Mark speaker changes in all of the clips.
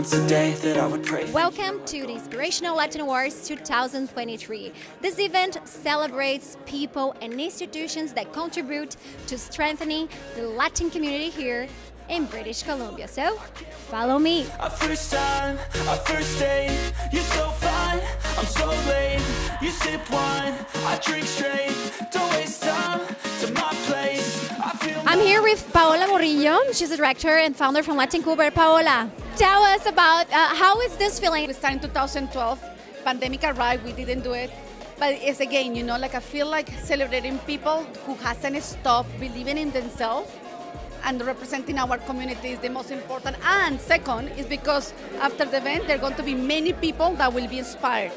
Speaker 1: once a day that I would pray.
Speaker 2: Welcome to the Inspirational Latin Awards 2023. This event celebrates people and institutions that contribute to strengthening the Latin community here in British Columbia. So, follow me.
Speaker 1: Our first time, our first date. You're so fine, I'm so late. You sip wine, I drink straight. Don't waste time to my place. I feel
Speaker 2: I'm here with Paola Murillo. She's the director and founder from Latincouver. Paola, tell us about uh, how is this feeling?
Speaker 3: We started in 2012. Pandemic arrived, we didn't do it. But it's again, you know, like I feel like celebrating people who hasn't stopped believing in themselves and representing our community is the most important. And second is because after the event, there are going to be many people that will be inspired.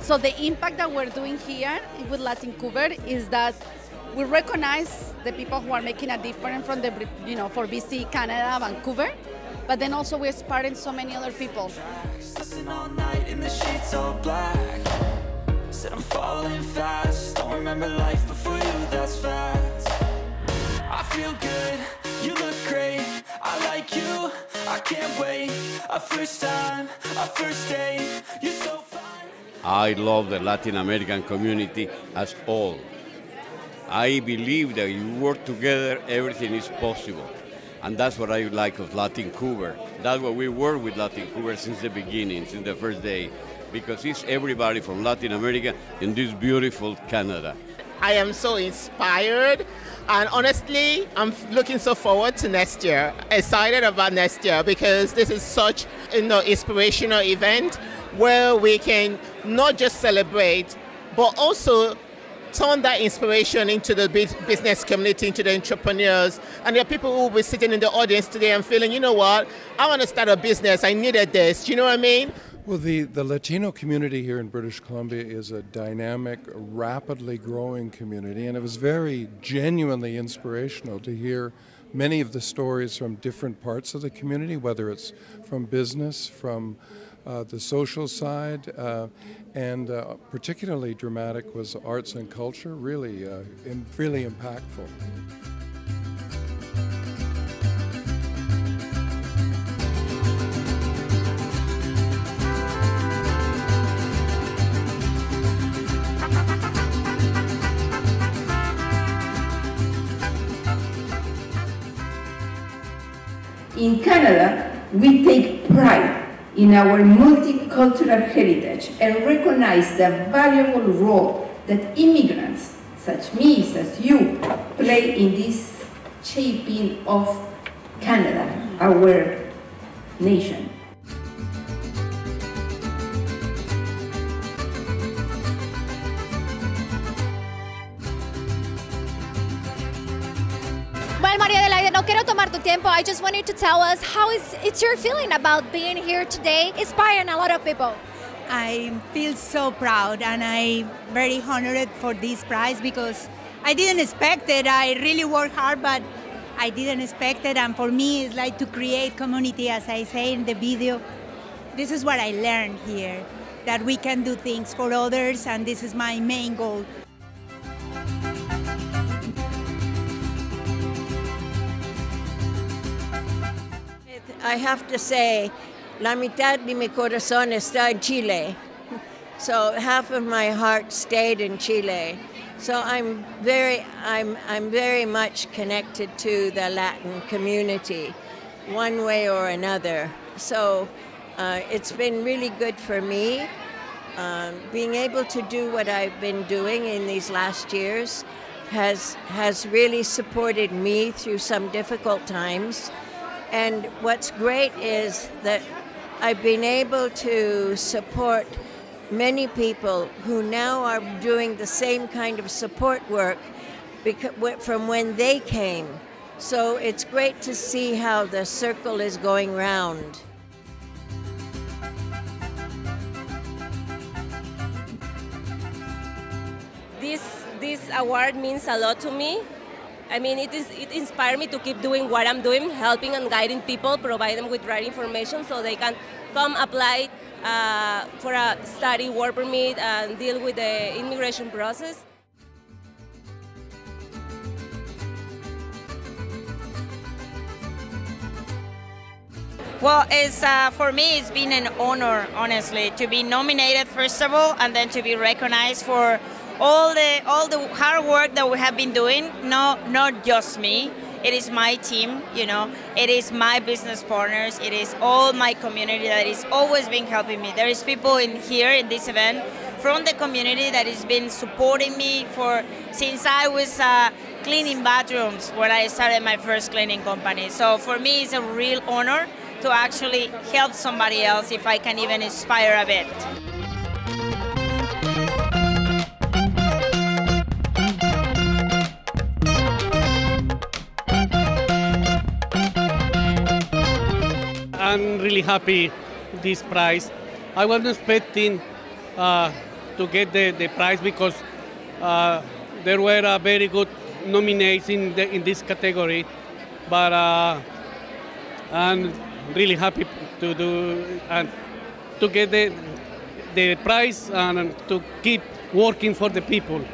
Speaker 3: So the impact that we're doing here with Latincouver is that we recognize the people who are making a difference from the, you know, for BC, Canada, Vancouver, but then also we're inspiring so many other people.
Speaker 1: Said I'm falling fast. Don't remember life before you, that's. I feel good, like you, I can't wait. Our first time, our first date. You're so fine.
Speaker 4: I love the Latin American community as all. I believe that you work together, everything is possible. And that's what I like of Latincouver. That's what we work with Latincouver since the beginning, since the first day, because it's everybody from Latin America in this beautiful Canada.
Speaker 5: I am so inspired. And honestly, I'm looking so forward to next year. Excited about next year because this is such you know inspirational event where we can not just celebrate, but also turn that inspiration into the business community, into the entrepreneurs. And there are people who will be sitting in the audience today and feeling, you know what, I want to start a business. I needed this. You know what I mean?
Speaker 6: Well, the, the Latino community here in British Columbia is a dynamic, rapidly growing community, and it was very genuinely inspirational to hear many of the stories from different parts of the community, whether it's from business, from uh, the social side, uh, and uh, particularly dramatic was arts and culture, really, uh, really impactful.
Speaker 7: In Canada, we take pride in our multicultural heritage and recognize the valuable role that immigrants, such me as you, play in this shaping of Canada, our nation.
Speaker 2: Well, Maria Adelaide, no quiero tomar tu tiempo. I just want you to tell us how is it's your feeling about being here today, inspiring a lot of people.
Speaker 8: I feel so proud and I'm very honored for this prize because I didn't expect it. I really worked hard, but I didn't expect it. And for me, it's like to create community, as I say in the video. This is what I learned here that we can do things for others, and this is my main goal.
Speaker 9: I have to say, la mitad de mi corazón está en Chile. So half of my heart stayed in Chile. So I'm very, I'm, I'm very much connected to the Latin community, one way or another. So uh, it's been really good for me. Um, being able to do what I've been doing in these last years has has really supported me through some difficult times. And what's great is that I've been able to support many people who now are doing the same kind of support work from when they came. So it's great to see how the circle is going round.
Speaker 10: this this award means a lot to me. I mean, it is it inspired me to keep doing what I'm doing, helping and guiding people, provide them with right information so they can come apply uh, for a study work permit and deal with the immigration process.
Speaker 11: Well, it's uh, for me, it's been an honor, honestly, to be nominated first of all, and then to be recognized for all the all the hard work that we have been doing. No, not just me. It is my team, you know. It is my business partners. It is all my community that is always been helping me. There is people in here in this event from the community that has been supporting me for since I was uh, cleaning bathrooms when I started my first cleaning company. So for me, it's a real honor to actually help somebody else if I can even inspire a bit.
Speaker 12: I'm really happy this prize. I wasn't expecting uh, to get the, the prize because uh, there were a very good nominees in, the, in this category, but uh, I'm really happy to do and to get the, the prize and to keep working for the people.